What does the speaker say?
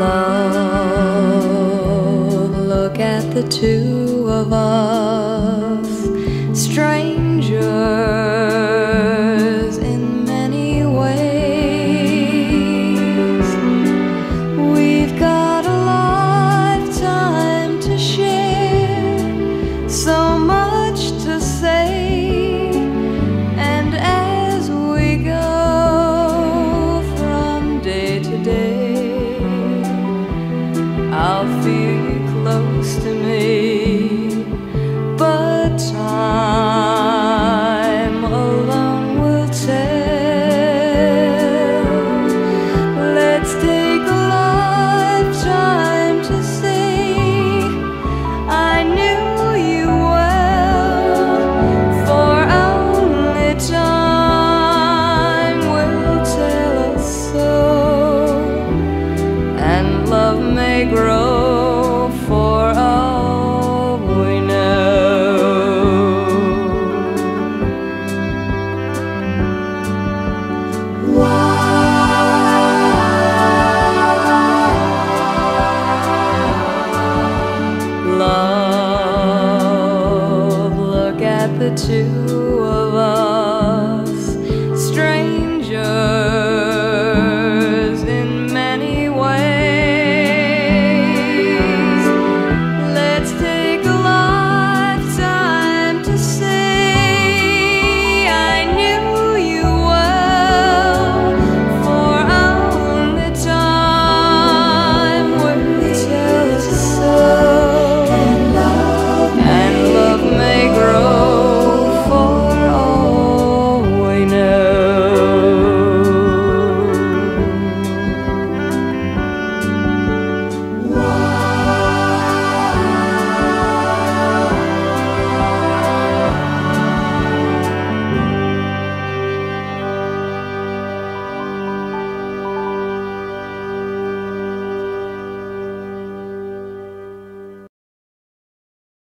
love. Look at the two of us, strangers feel you close to me. that the two of us.